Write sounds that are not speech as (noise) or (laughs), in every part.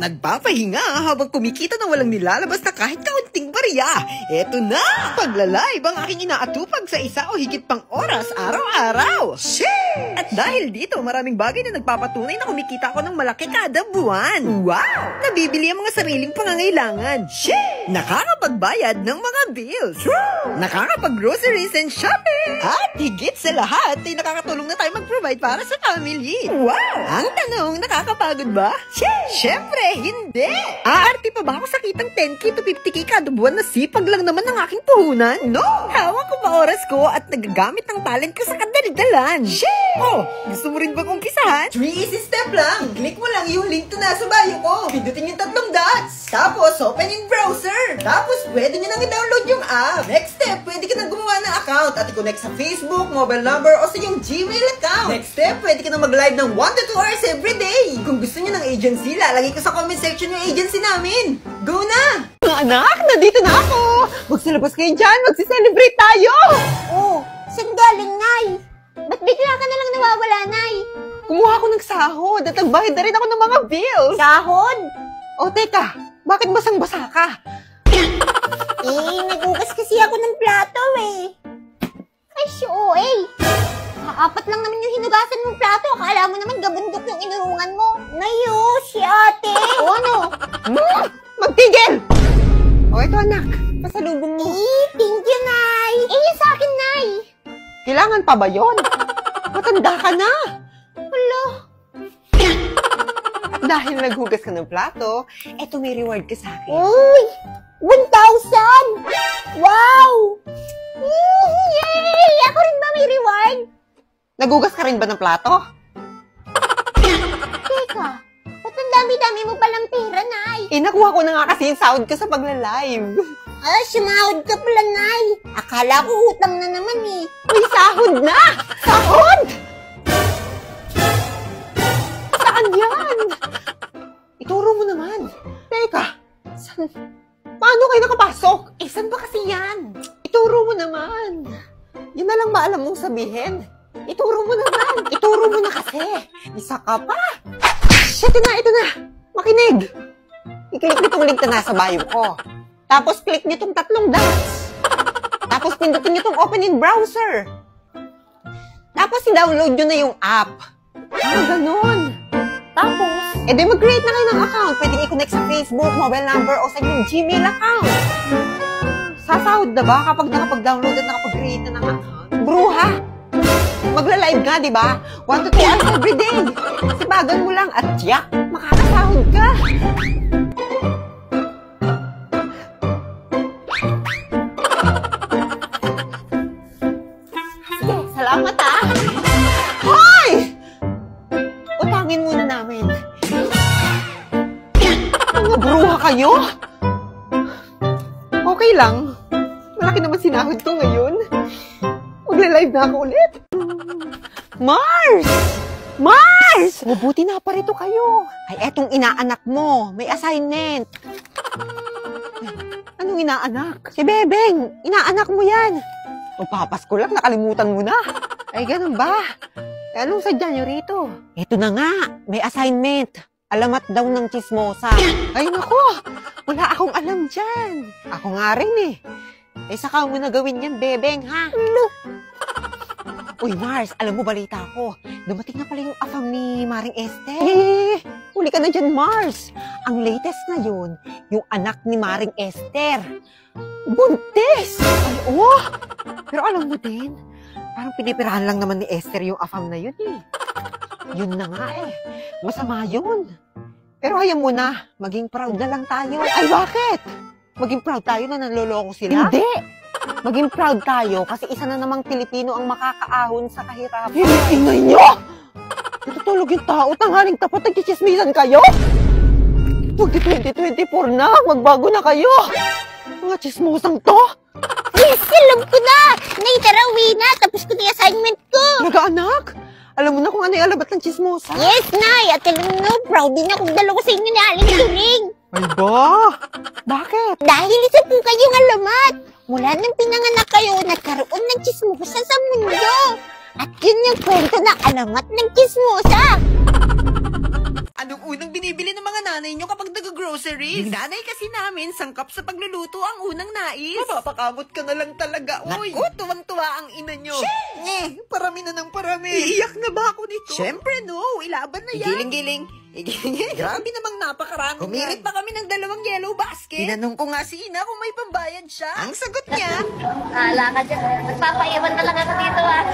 Nagpapahinga habang kumikita ng walang nilalabas na kahit kaunting barya. Eto na! Paglalive ang aking inaatupag sa isa o higit pang oras araw-araw. Shee! At dahil dito, maraming bagay na nagpapatunay na kumikita ako ng malaki kada buwan. Wow! Nabibili ang mga sariling pangangailangan. Shee! Nakakapagbayad ng mga bills. True! Nakakapag-groceries and shopping. At higit sa lahat, ay nakakatulong na tayo mag-provide para sa family. Wow! Ang tanong, nakakapagod ba? Shee! Siyempre, hindi! Aarte pa ba ako sa kitang 10k to 50k kada buwan na sipag lang naman ng aking puhunan? No! Hawak ko pa oras ko at nagagamit ng talent ko sa kadalidalan. Shee! Oh, gusto mo rin bang umpisahan? 3 easy step lang. Click mo lang yung link to nasa bio ko. Pindutin yung tatlong dots. Tapos, open yung browser. Tapos, pwede nyo nang i-download yung app. Next step, pwede ka nang gumawa ng account at i-connect sa Facebook, mobile number, o sa yung Gmail account. Next step, pwede ka nang mag-live ng 1 to 2 hours every day. Kung gusto nyo ng agency, lalagay ko sa comment section yung agency namin. Go na! Mga anak, nandito na ako! Magsalabas kayo dyan, magsiselebrate tayo! Oh, saan galing, Nay? Ba't bigla ka na lang nawawala, Nay? Kumuha ako ng sahod at nagbayad na rin ako ng mga bills. Sahod? O teka, bakit basang-basa ka? Eh, nagugas kasi ako ng plato eh. Ay, sure eh. Apat lang naman yung hinugasan mong plato. Akala mo naman gabundok yung inurungan mo. Nayo, si ate. O ano? (laughs) Hmm, magtigil! O ito anak, pasalubong mo. Eh, thank you, Nay. Eh, sa akin, Nay. Kailangan pa ba yon? Matanda ka na. At dahil naghugas ka ng plato, eto may reward ka sa akin. Uy! 1,000! Wow! Yay! Ako rin ba may reward? Nagugas ka rin ba ng plato? Dami-dami mo palang pera, Nay? Eh, nakuha ko na nga kasi yung sahod ko sa pagla-live. Ah, sumahod ka pala, Nay. Akala ko utang na naman eh. Uy, sahod na! Sahod! Saan yan? Ituro mo naman. Teka, saan? Paano kayo nakapasok? Eh, saan ba kasi yan? Ituro mo naman. Yun na lang ba alam mong sabihin? Ituro mo naman. Ituro mo na kasi. Isa ka pa. Shit, ito na, ito na. Makinig. I-click nitong link na nasa bio ko. Tapos click nitong tatlong dots. Tapos pindutin nyo itong open in browser. Tapos i-download nyo na yung app. Ah, ganun. Tapos, Eh di mag-create na kayo ng account. Pwede i-connect sa Facebook, mobile number, o sa inyong Gmail account. Sasahod na ba kapag nakapag-download at nakapag-create na ng account? Bruha! Magla-live ka, di ba? 1 to 2 hours every day. Sipagan mo lang at tiyak, makakasahod ka. Mars! Mars! Mabuti na pa rito kayo. Ay, etong inaanak mo. May assignment. Anong inaanak? Si Bebeng. Inaanak mo yan. Magpapasko lang, nakalimutan mo na. Ay, ganun ba? Eh, anong sadya nyo rito? Ito na nga, may assignment. Alamat daw ng chismosa. Ay, nako, wala akong alam dyan. Ako nga rin eh. Eh, saka mo na gawin yan, bebeng, ha? No. Uy, Mars, alam mo balita ko. Dumating na pala yung afam ni Maring Esther. Eh, huli ka na dyan, Mars. Ang latest na yun, yung anak ni Maring Esther. Buntis! Ay, oh! Pero alam mo din, parang pinipirahan lang naman ni Esther yung afam na yun eh. Yun na nga eh. Masama yun. Pero hayaan mo na, maging proud na lang tayo. Ay, bakit? Maging proud tayo na nanloloko sila? Hindi! Maging proud tayo kasi isa na namang Pilipino ang makakaahon sa kahirapan. Ingay nyo! Natutulog yung tao, tanghaling tapat, nagchichismisan kayo? Magdi 2024 na, magbago na kayo! Mga chismosang to! Yes, alam ko na. Nay, tara, uwi na. Tapos ko na yung assignment ko. Nag-anak! Alam mo na kung ano yung alabat ng chismosa? Yes, Nay. At alam mo, proud din akong dalawa sa inyo ni Aling Tuling. Ay ba? Bakit? Dahil isa po kayong alamat. Mula nang pinanganak kayo, nagkaroon ng chismosa sa mundo. At yun yung kwento ng alamat ng chismosa. Ano anong unang binibili ng mga nanay nyo kapag nag-groceries? Yung nanay kasi namin, sangkap sa pagluluto ang unang nais. Mapapakamot ka na lang talaga, oy. Naku, tuwang-tuwa ang ina nyo. Eh, parami na ng parami. Iiyak na ba ako nito? Siyempre, no. Ilaban na yan. Igiling-giling. Igiling. Grabe namang napakarami Kumirit pa kami ng dalawang yellow basket. Tinanong ko nga si Ina kung may pambayad siya. Ang sagot niya, Kala ka dyan. Nagpapaiwan talaga ako dito ah.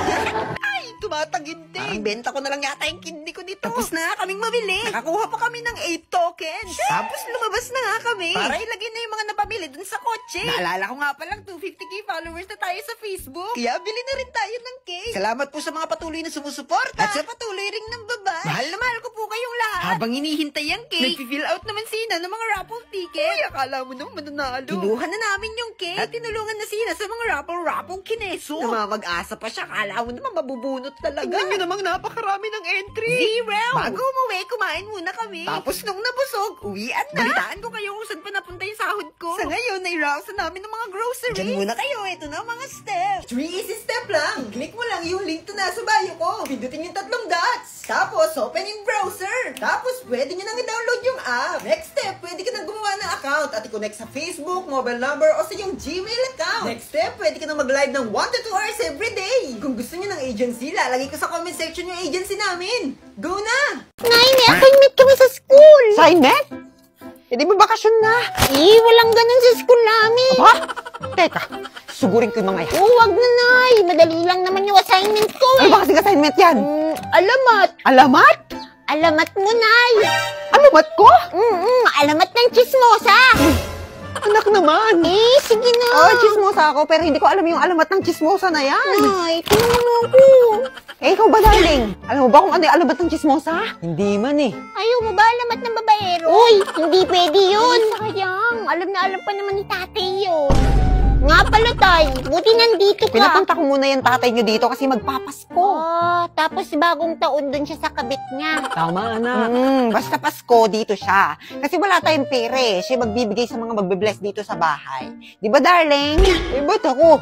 (laughs) Ay, tumataginting. Parang benta ko na lang yata yung kidney ko dito. Tapos na kaming mabili. Nakakuha pa kami ng 8 tokens. Tapos lumabas na nga kami. Para ilagay na yung mga napamili dun sa kotse. Naalala ko nga palang 250k followers na tayo sa Facebook. Kaya bili na rin tayo ng cake. Salamat po sa mga patuloy na sumusuporta. At sa patuloy ring ng baba. Mahal na mahal ko po kayong lahat. Habang hinihintay ang cake, nag-fill out naman sina ng mga raffle ticket. Uy, akala mo naman mananalo. Kinuha na namin yung cake. At tinulungan na sina sa mga raffle-raffle kineso. Na mga mag-asa pa siya. Akala mo naman mabubunot talaga. Tingnan nyo namang napakarami ng entry. Zero. Bago umuwi, kumain muna kami. Tapos nung nabusog, uwian na. Balitaan ko kayo kung saan pa napunta yung sahod ko. Sa ngayon, nairaos na namin ng mga groceries. Diyan muna kayo. Ito na ang mga steps. Three easy step lang. Click mo lang yung link to nasa bio ko. Pindutin yung tatlong dots. Tapos, open yung browser. Tapos, pwede nyo nang i-download yung app. Next step, pwede ka nang gumawa ng account at i-connect sa Facebook, mobile number, o sa yung Gmail account. Next step, pwede ka nang mag-live ng 1 to 2 hours every day. Kung gusto nyo ng agency, lalagay ko sa comment section yung agency namin. Go na! Nay, may assignment kami sa school. Assignment? Hindi mo bakasyon na. Eh, walang ganun sa school namin. Aba? Teka, sugurin ko yung mga yan. Oh, wag na, Nay. Madali lang naman yung assignment ko Ano eh. ba kasing assignment yan? Mm, alamat. Alamat? Alamat mo, Nay. Alamat ko? Mm-mm, alamat ng chismosa. (laughs) Anak naman. Eh, sige na. Oh, chismosa ako, pero hindi ko alam yung alamat ng chismosa na yan. Tulungan mo ako. Eh, ikaw ba, darling? Alam mo ba kung ano yung alamat ng chismosa? Hindi man eh. Ayaw mo ba alamat ng babaero? Uy, hindi pwede yun. sayang. Alam na alam pa naman ni tatay yun. Nga pala, tay. Buti nandito ka. Pinapunta ko muna yung tatay nyo dito kasi magpapasko. Oh, tapos bagong taon dun siya sa kabit niya. Tama, anak. Mm, basta Pasko, dito siya. Kasi wala tayong pere. Siya magbibigay sa mga magbe-bless dito sa bahay. Di ba, darling? Eh, ba't ako?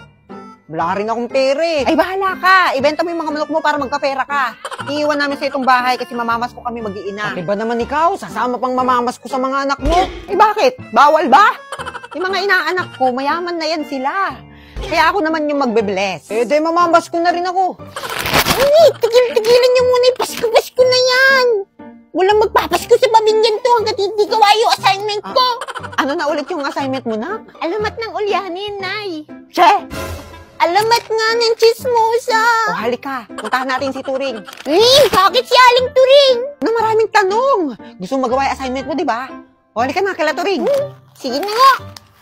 Wala rin akong pere. Ay, bahala ka. Ibenta mo yung mga manok mo para magkapera ka. Iiwan namin sa itong bahay kasi mamamas ko kami mag-iina. Pati ba naman ikaw? Sasama pang mamamas ko sa mga anak mo? Eh, bakit? Bawal ba? Yung mga inaanak ko, mayaman na yan sila. Kaya ako naman yung magbe-bless. Eh, di mamamas ko na rin ako. Ay, tigil-tigilan niyo muna yung Pasko-Pasko na yan. Walang magpapasko sa pamilyan to hanggat hindi gawa yung assignment ko. Ano na ulit yung assignment mo na? Alamat ng ulyanin, Nay. Che! Alamat nga ng chismosa. O halika, puntahan natin si Turing. Eh, bakit si Aling Turing? Na maraming tanong. Gusto magawa yung assignment mo, di ba? O halika na, kila Turing. Sige na nga.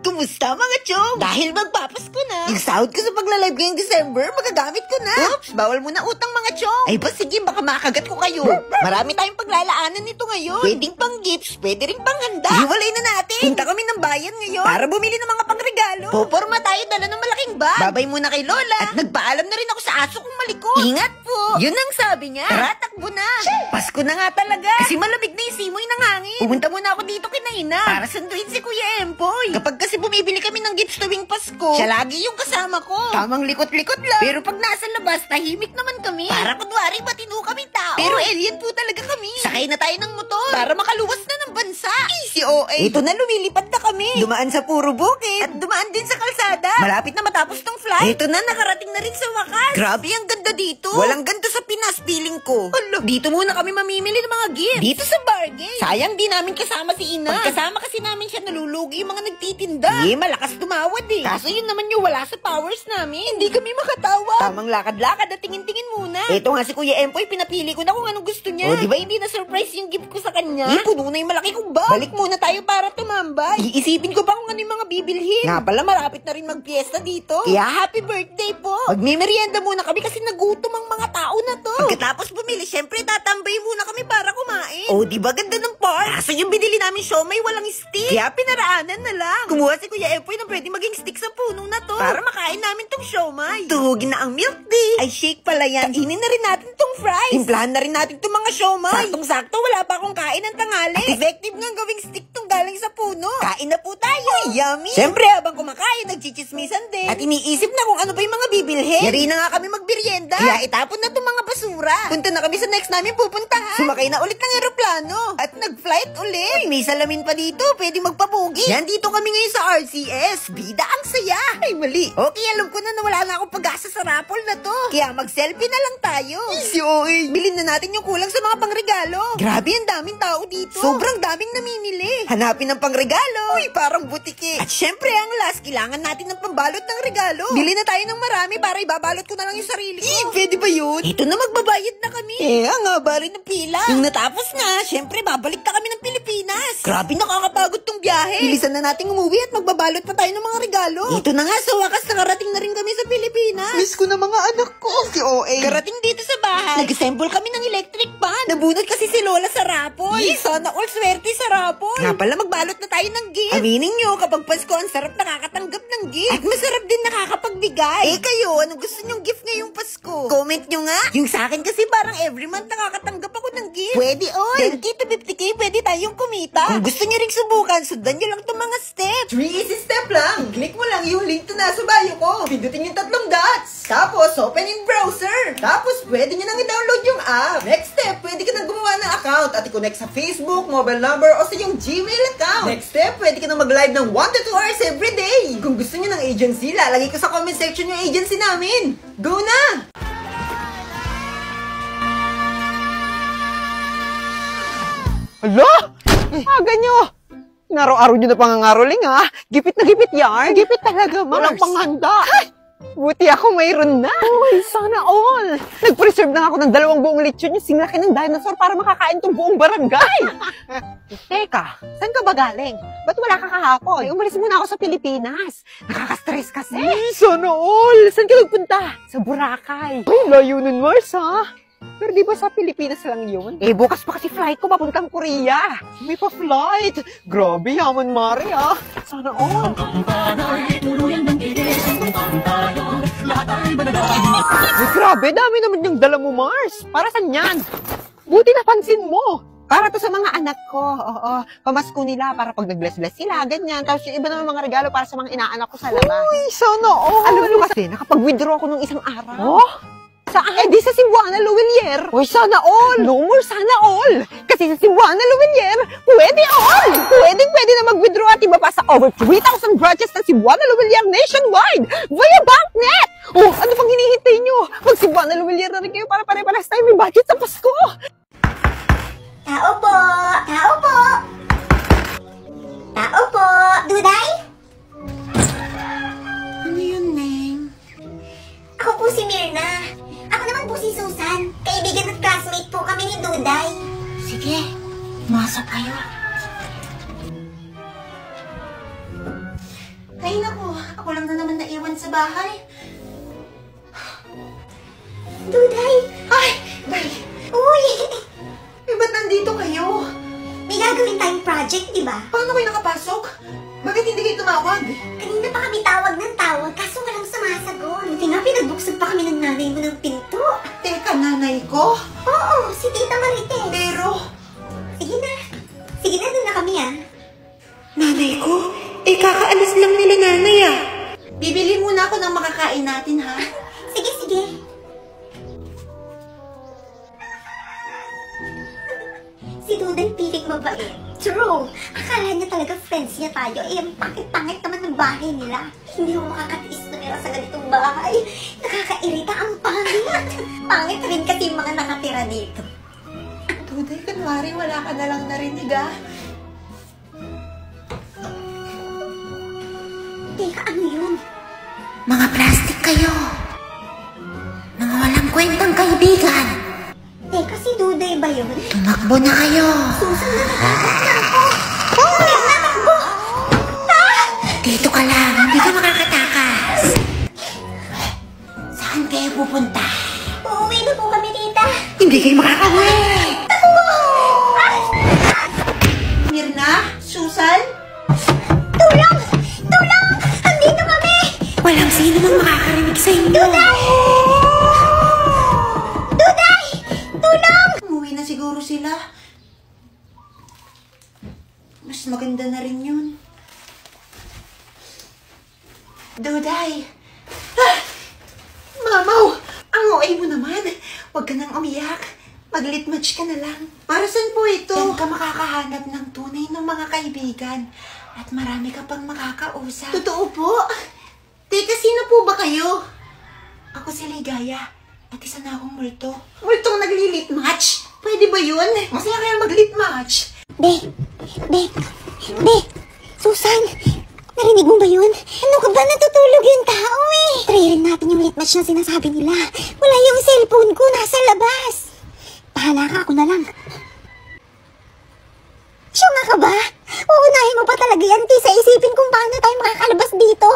Kumusta mga chong? Dahil magpapasko na. Yung sahod ko sa pagla-live ngayong December, magagamit ko na. Oops, bawal mo na utang mga chong. Ay ba, sige, baka makagat ko kayo. Marami tayong paglalaanan nito ngayon. Pwedeng pang gifts, pwede rin pang handa. Hiwalay na natin. Punta kami ng bayan ngayon. Para bumili ng mga pangregalo. Poporma tayo dala ng malaking bag. Babay muna kay Lola. At nagpaalam na rin ako sa aso kong malikot. Ingat po. Yun ang sabi niya. Tara, takbo na. Pasko na nga talaga. Kasi malamig na yung simoy ng hangin. Pumunta muna ako dito kina Ina. Para sanduin si Kuya Empoy. Kapag kasi bumibili kami ng gifts tuwing Pasko, siya lagi yung kasama ko. Tamang likot-likot lang. Pero pag nasa labas, tahimik naman kami. Para kunwari matino kami tao. Pero alien po talaga kami. Sakay na tayo ng motor. Para makaluwas na ng bansa. Si OA. Ito na, lumilipad na kami. Dumaan sa puro bukid. At dumaan din sa kalsada. Malapit na matapos tong flight. Ito na, nakarating na rin sa wakas. Grabe, ang ganda dito. Walang ganito sa Pinas, feeling ko. Alo, dito muna kami mamimili ng mga gifts. Dito sa bargain. Sayang di namin kasama si Ina. Pagkasama kasi namin siya, nalulugi yung mga nagtitinda. Eh, malakas tumawad eh. Kaso yun naman yung wala sa powers namin. Hindi kami makatawa. Tamang lakad-lakad at tingin-tingin muna. Ito nga si Kuya Empoy, pinapili ko na kung anong gusto niya. O, di ba hindi na surprise yung gift ko sa kanya? Eh, puno na yung malaki kong bag. Balik muna tayo para tumambay. Iisipin ko pa kung ano yung mga bibilhin. Nga pala, malapit na rin magpiesta dito. Kaya happy birthday po. Magmimerienda muna kami kasi nagutom ang mga tao na to. Pagkatapos bumili, syempre tatambay muna kami para kumain. Oh, di ba ganda ng park? Kaso yung binili namin siomay walang stick. Kaya pinaraanan na lang. Kumuha si Kuya Empoy na pwede maging stick sa puno na to. Para makain namin tong siomay. Tuhugin na ang milk tea. Ay, shake pala yan. Kainin na rin natin tong fries. Timplahan na rin natin tong mga siomay. Saktong-sakto, wala pa akong kain ng tangali. At effective nga gawing stick tong galing sa puno. Kain na po tayo. Ay, yummy. Siyempre, habang kumakain, nagchichismisan din. At iniisip na kung ano pa yung mga bibilhin. Yari na nga kami magbiryenda. Kaya itapon na itong mga basura. Punta na kami sa next namin pupuntahan. Sumakay na ulit ng eroplano. At nag-flight ulit. May salamin pa dito. Pwede magpabugi. Yan, dito kami ngayon sa RCS. Bida ang saya. Ay, mali. Okay, alam ko na na wala na akong pag-asa sa raffle na to. Kaya mag-selfie na lang tayo. Si Oy. Bilhin na natin yung kulang sa mga pangregalo. Grabe, ang daming tao dito. Sobrang daming namimili. Hanapin ng pangregalo. Uy, parang butike. At syempre, ang last, kailangan natin ng pambalot ng regalo. Bili na tayo ng marami para ibabalot ko na lang yung sarili ko. Eh, pwede ba yun? Ito na magbabayad na kami. Eh, ang haba rin ng pila. Yung natapos na, syempre, babalik na kami ng Pilipinas. Grabe, nakakapagod tong biyahe. Bilisan na nating umuwi at magbabalot pa tayo ng mga regalo. Ito na nga, sa wakas, nakarating na rin kami sa Pilipinas. Miss ko na mga anak ko. Si OA. Karating dito sa bahay. Nag-assemble kami ng electric fan. Nabunot kasi si Lola sa rapol. Yes. Sana all swerte sa rapol. Nga pala, magbalot na tayo ng gift. Aminin nyo, kapag Pasko, ang sarap nakakatanggap ng gift. At masarap din nakakapagbigay. Eh kayo, anong gusto nyong gift ngayong Pasko? Comment nyo nga. Yung sa akin kasi parang every month nakakatanggap ako ng gift. Pwede all. 10k to 50k, pwede tayong kumita. Kung gusto nyo rin subukan, sundan nyo lang itong mga steps. 3 easy step lang. Click mo lang yung link to nasa bio ko. Pindutin yung tatlong dots. Tapos, open in browser. Tapos, pwede nyo nang i-download yung app. Next step, pwede ka nang gumawa ng account at i-connect sa Facebook, mobile number, o sa yung Gmail account. Next step, pwede ka nang mag-live ng 1 to 2 hours every day. Kung gusto nyo ng agency, lalagay ko sa comment section yung agency namin. Go na! Hala! Aga nyo! Naro-aro nyo na pangangaroling ha? Gipit na gipit yan! Gipit talaga, Mars! Walang panghanda! Buti ako mayroon na! Uy, sana all! Nag-preserve na ako ng dalawang buong lechon yung singlaki ng dinosaur para makakain tong buong barangay! (laughs) Teka, saan ka ba galing? Ba't wala ka kahapon? Ay, umalis muna ako sa Pilipinas. Nakaka-stress kasi. sana all! Saan ka nagpunta? Sa Boracay. Ay, layo nun, Mars ha? Pero di ba sa Pilipinas lang yun? Eh, bukas pa kasi flight ko papuntang Korea. May pa-flight. Grabe, yaman mare ah. Sana all. Ay, grabe, dami naman yung dala mo, Mars. Para saan yan? Buti napansin mo. Para to sa mga anak ko. Oo, pamasko nila para pag nag-bless-bless sila, ganyan. Tapos yung iba naman mga regalo para sa mga inaanak ko sa labas. Uy, sana all. Alam mo kasi, nakapag-withdraw ako nung isang araw. Oh? Saan? Eh, di sa Cebuana Luwilier. Uy, sana all. No more sana all. Kasi sa Cebuana Luwilier, pwede all. Pwede, pwede na mag-withdraw at iba pa sa over 3,000 branches ng Cebuana Luwilier nationwide via BankNet. Oh, ano pang hinihintay nyo? Mag Cebuana Luwilier na rin kayo para pare-pares tayo may budget sa Pasko. Tao po! Tao po! Tao po! Duday? Ano yun, Neng? Ako po si Mirna. Po si Susan. Kaibigan at classmate po kami ni Duday. Sige, masok kayo. Ay naku, ako lang na naman naiwan sa bahay. Duday! Ay! Day! Uy! (laughs) Eh, ba't nandito kayo? May gagawin tayong project, di ba? Paano kayo nakapasok? Bakit hindi kayo tumawag? Kanina pa kami tawag ng tawag, kaso walang sumasagot. Buti nga pinagbuksan pa kami ng nanay mo ng pinto. Nanay ko? Oo, si Tita Marites. Pero, Sige na. Sige na, doon na kami ah. nanay ko? Eh, kakaalis lang nila nanay ah. Bibili muna ako ng makakain natin ha. (laughs) Sige, sige. Si Duday piling mabait. True. Akala niya talaga friends niya tayo. Eh, ang pangit-pangit naman ng bahay nila. Hindi ako makakatiis tumira sa ganitong bahay. Nakakairita ang pangit. pangit rin kasi mga nakatira dito. Tuday, kunwari wala ka na lang narinig ah. Teka, ano yun? Mga plastic kayo. Mga walang kwentang kaibigan. Teka, si Duday ba yun? Tumakbo na kayo. Susan na natakot na ako. Oh! Nagtatakbo! Dito ka lang. Pupunta? Uuwi na po kami, tita. Hindi kayo makakauwi. Mirna? Susan? Tulong! Tulong! Andito kami! Walang sino mang makakarinig sa inyo. Duday! Tulong! Umuwi na siguro sila. mas maganda na rin yun. Duday! Ah! Mamaw! OA mo naman. Huwag ka nang umiyak. Mag-lit match ka na lang. Para saan po ito? Yan ka makakahanap ng tunay ng mga kaibigan. At marami ka pang makakausap. Totoo po? Teka, sino po ba kayo? Ako si Ligaya. At isa na akong multo. Multong nagli-lit match? Pwede ba yun? Masaya kaya mag-lit match. Be, be, be, Susan, narinig mo ba yun? Ano ka ba? Natutulog yung tao eh. Try rin natin yung late match na sinasabi nila. Wala yung cellphone ko, nasa labas. Bahala ka, ako na lang. Siya nga ka ba? Uunahin mo pa talaga yan kaysa isipin kung paano tayo makakalabas dito.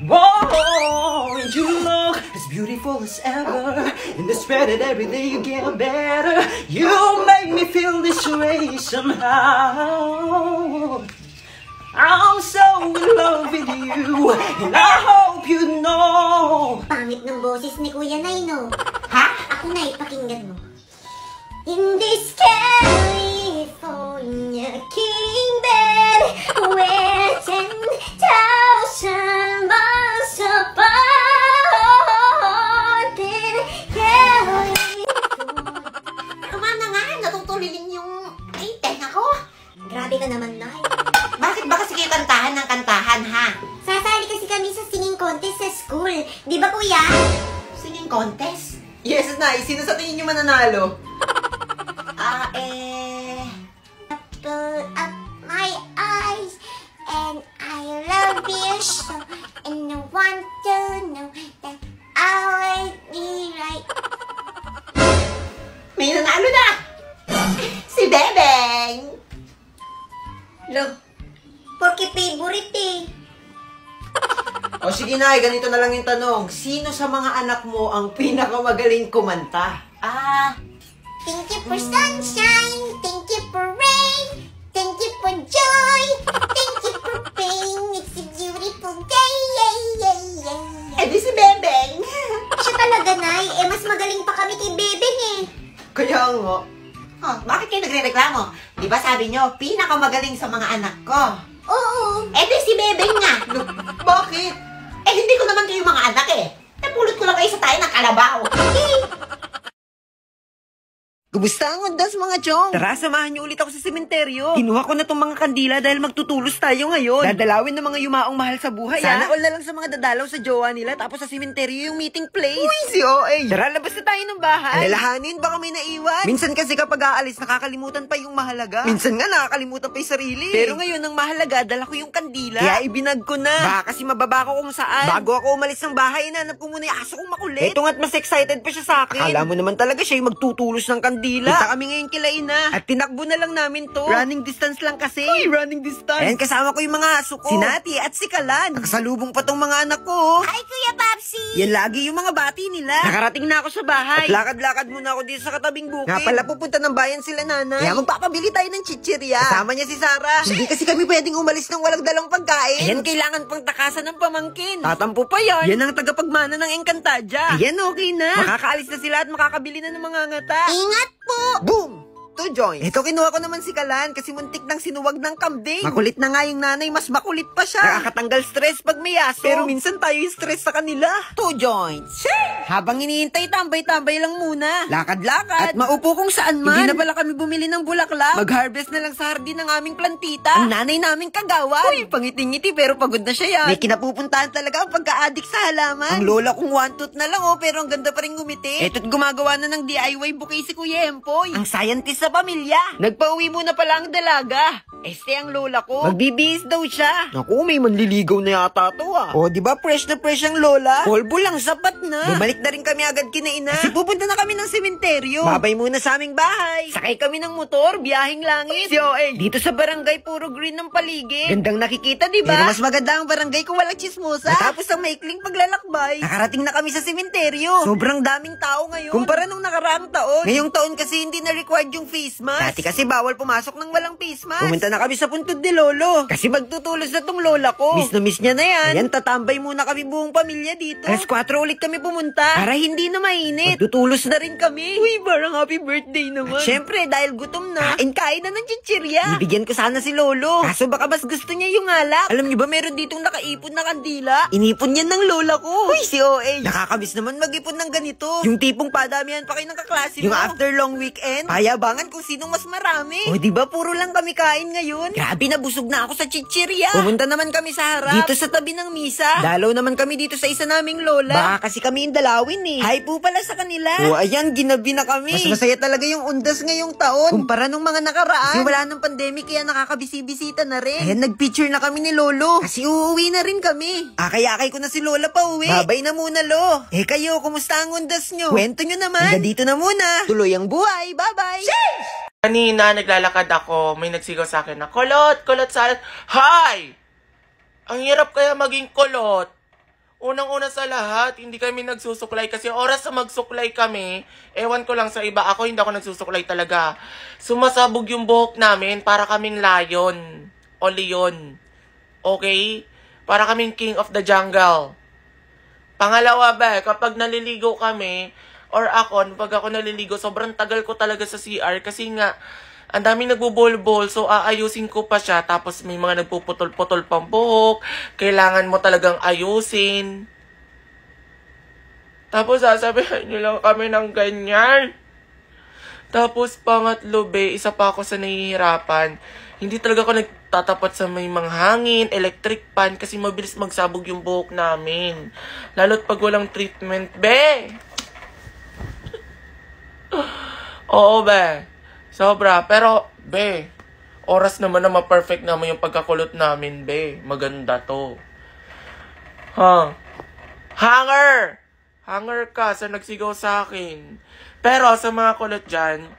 Whoa, you look as beautiful as ever. And the spread that every day you get better. You make me feel this way somehow. I'm so in love with you, and I hope you know. Pangit ng boses ni Kuya Nay? Ha? Ako na, ipakinggan mo. In this California king bed, where 10,000 miles apart Di ba, Kuya? Singing contest? Yes, Nay. Sino sa tingin niyo mananalo? (laughs) Ah, eh... Pull up my eyes and I love you so and I want to know that I'll be right. May nanalo na! si Bebeng! Look, porque favorite eh. O sige, Nay. Ganito na lang yung tanong. Sino sa mga anak mo ang pinakamagaling kumanta? Ah, Thank you for sunshine, thank you for rain, thank you for joy, thank you for pain. It's a beautiful day, yeah, yeah, yeah, yeah. eh di si Bebeng! Siya talaga, Nay. Eh, mas magaling pa kami kay Bebeng eh. Kaya nga. Oh, bakit kayo nagre-reklamo? Di ba sabi nyo, pinakamagaling sa mga anak ko? Oo. Eh di si Bebeng nga! (laughs) Bakit? Eh hindi ko naman kayo mga anak eh! Napulot ko lang kayo sa tayo ng kalabaw! Kumusta ang undas mga chong? Tara, samahan niyo ulit ako sa sementeryo. Kinuha ko na tong mga kandila dahil magtutulos tayo ngayon. Dadalawin ng mga yumaong mahal sa buhay, Sana all na lang sa mga dadalaw sa jowa nila tapos sa sementeryo yung meeting place. Uy, si OA. Tara, labas na tayo ng bahay. Alalahanin, baka may naiwan. Minsan kasi kapag aalis, nakakalimutan pa yung mahalaga. Minsan nga nakakalimutan pa yung sarili. Pero ngayon, ang mahalaga, dala ko yung kandila. Kaya ibinag ko na. Baka kasi mababa ko kung saan. Bago ako umalis ng bahay, inanap ko muna yung aso kong makulit. Eto nga't mas excited pa siya sa akin. Akala mo naman talaga siya yung magtutulos ng kandila. Punta kami ngayon kila Ina. At tinakbo na lang namin to. Running distance lang kasi. Uy, running distance. Ayan, kasama ko yung mga aso ko. Si Nati at si Kalan. Nakasalubong pa tong mga anak ko. Hi, Kuya Babsi! Yan lagi yung mga bati nila. Nakarating na ako sa bahay. At lakad-lakad muna ako dito sa katabing bukid. Nga pala pupunta ng bayan sila nanay. Kaya magpapabili tayo ng chichirya. Kasama niya si Sarah. Hindi kasi kami pwedeng umalis ng walang dalang pagkain. Ayan, kailangan pang takasan ng pamangkin. Tatampo pa yan. Yan ang tagapagmana ng Encantadia. Ayan, okay na. Makakaalis na sila at makakabili na ng mga ngata. Ingat po! Boom! Two joints. Ito, kinuha ko naman si Kalan kasi muntik nang sinuwag ng kambing. Makulit na nga yung nanay, mas makulit pa siya. Nakakatanggal stress pag may aso. Pero minsan tayo yung stress sa kanila. Two joints. Habang iniintay, tambay-tambay lang muna. Lakad-lakad. At maupo kung saan man. Hindi na pala kami bumili ng bulaklak. Mag-harvest na lang sa hardin ng aming plantita. Ang nanay naming kagawan. Uy, pangiting-ngiti pero pagod na siya yan. May kinapupuntahan talaga ang pagka-addict sa halaman. Ang lola kong one tooth na lang oh, pero ang ganda pa rin ngumiti. Eto't gumagawa na ng DIY bouquet si Kuya Empoy. Ang scientist sa pamilya. Nagpauwi muna pala ang dalaga. Este ang lola ko. Magbibihis daw siya. Naku, may manliligaw na yata to ah. O, di ba fresh na fresh ang lola? Polvo lang, sapat na. Bumalik na rin kami agad kina ina. Kasi (laughs) pupunta na kami ng sementeryo. Babay muna sa aming bahay. Sakay kami ng motor, biyahing langit. Si OA. Dito sa barangay, puro green ng paligid. Gandang nakikita, di ba? Pero mas maganda ang barangay kung walang chismosa. Tapos ang maikling paglalakbay. Nakarating na kami sa sementeryo. Sobrang daming tao ngayon. Kumpara nung nakaraang taon. Ngayong taon kasi hindi na required yung face mask. Dati kasi bawal pumasok ng walang face mask. Pumunta na kami sa puntod ni Lolo. Kasi magtutulos na tong lola ko. Miss na miss niya na yan. Yan, tatambay muna kami buong pamilya dito. Alas 4 ulit kami pumunta. Para hindi na mainit. Magtutulos na rin kami. Uy, parang happy birthday naman. At syempre, dahil gutom na, kain-kain na ng chichirya. Ibigyan ko sana si Lolo. Kaso baka mas gusto niya yung alak. Alam niyo ba, meron ditong nakaipon na kandila? Inipon yan ng lola ko. Uy, si OA. Nakakabis naman mag-ipon ng ganito. Yung tipong padamihan pa kayo ng kaklase Yung after long weekend, payabangan kung sinong mas marami. O, di ba puro lang kami kain ngayon? Grabe, nabusog na ako sa chichirya. Pumunta naman kami sa harap. Dito sa tabi ng misa. Dalaw naman kami dito sa isa naming lola. Baka kasi kami yung dalawin eh. Hi po pala sa kanila. O, ayan, ginabi na kami. Mas masaya talaga yung undas ngayong taon. Kumpara nung mga nakaraan. Kasi wala nang pandemic kaya nakakabisi-bisita na rin. Ayan, nagpicture na kami ni Lolo. Kasi uuwi na rin kami. Akay-akay ko na si Lola pa uwi. Babay na muna, Lo. Eh kayo, kumusta ang undas nyo? Kwento nyo naman. Hanggang dito na muna. Tuloy ang buhay. Bye-bye. Kanina, naglalakad ako, may nagsigaw sa akin na, Kulot! Kulot salad! Hi! Ang hirap kaya maging kulot. Unang-una sa lahat, hindi kami nagsusuklay kasi oras na magsuklay kami, ewan ko lang sa iba, ako hindi ako nagsusuklay talaga. Sumasabog yung buhok namin para kaming lion o leon. Okay? Para kaming king of the jungle. Pangalawa ba, kapag naliligo kami, or ako, pag ako naliligo, sobrang tagal ko talaga sa CR kasi nga, ang daming nagbubol-bol, so aayusin ko pa siya, tapos may mga nagpuputol-putol pang buhok, kailangan mo talagang ayusin. Tapos sasabihin nyo lang kami ng ganyan. Tapos pangatlo, be, isa pa ako sa nahihirapan. Hindi talaga ako nagtatapat sa may mga hangin, electric fan, kasi mabilis magsabog yung buhok namin. Lalo't pag walang treatment, be! (laughs) Oo, be. Sobra. Pero, be, oras naman na ma-perfect naman yung pagkakulot namin, be. Maganda to. Ha? Hanger! Hanger ka sa nagsigaw sa akin. Pero sa mga kulot dyan,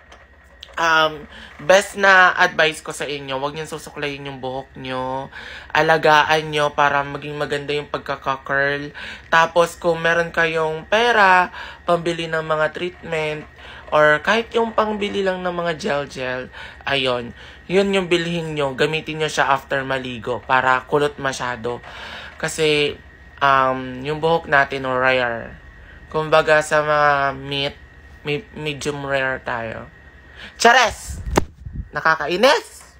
um, best na advice ko sa inyo, huwag niyo susuklayin yung buhok nyo. Alagaan nyo para maging maganda yung pagkaka-curl. Tapos kung meron kayong pera, pambili ng mga treatment, or kahit yung pangbili lang ng mga gel-gel, ayon, yun yung bilhin nyo, gamitin nyo siya after maligo para kulot masyado. Kasi, um, yung buhok natin, or rare, kumbaga sa mga meat, medium rare tayo. Chares! Nakakainis!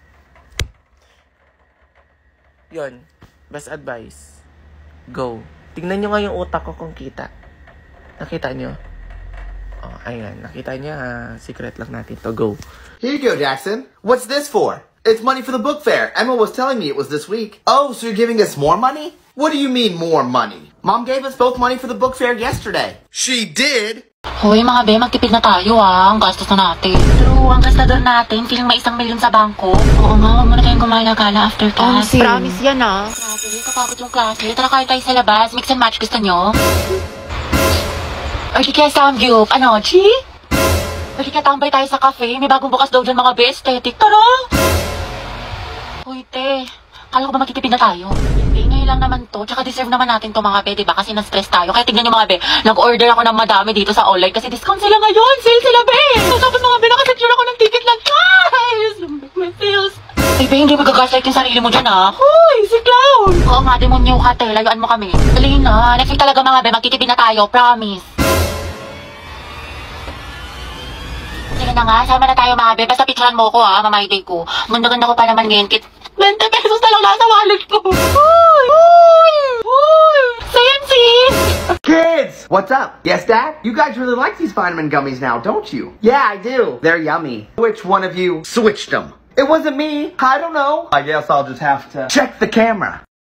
Yun. Best advice. Go. Tingnan nyo nga yung utak ko kung kita. Nakita nyo? Oh, ayan. Nakita niya. ah, secret lang natin to. Go. Here you go, Jackson. What's this for? It's money for the book fair. Emma was telling me it was this week. Oh, so you're giving us more money? What do you mean more money? Mom gave us both money for the book fair yesterday. She did? Hoy mga be, magtipid na tayo ah. Ang gastos na natin. True, ang gastador natin. Feeling may isang milyon sa bangko. Oo nga, huwag muna tayong kumain ng gala after class. Promise yan ah. Grabe, kapagod yung klase. Tara kain tayo sa labas. Mix and match gusto nyo? Di kaya Samgyup. Ano, Chi? Kaya tambay tayo sa cafe. May bagong bukas daw dyan mga be. Aesthetic. Tara! Hoy, te. Kala ko ba magtitipid na tayo? Hindi, ngayon lang naman to. Tsaka deserve naman natin to mga be, diba? Kasi na-stress tayo. Kaya tignan nyo mga be, nag-order ako ng madami dito sa online kasi discount sila ngayon. Sale sila, be! So, tapos mga be, nakasecure ako ng ticket lang. Guys! May sales. Ay, be, hindi magagaslight yung sarili mo dyan, ha? Hoy, si Clown! Oo nga, demonyo ka, te. Layuan mo kami. Dali na. Next week talaga mga be, magtitipid na tayo. Promise. Sige na nga, sama na tayo mga be. Basta picturean mo ko ha, mamayday ko. Ganda-ganda ko pa naman ngayon. Kit 20 pesos na lang nasa wallet ko. Hoy! Hoy! Hoy! Sensi! Kids! What's up? Yes, Dad? You guys really like these vitamin gummies now, don't you? Yeah, I do. They're yummy. Which one of you switched them? It wasn't me. I don't know. I guess I'll just have to check the camera.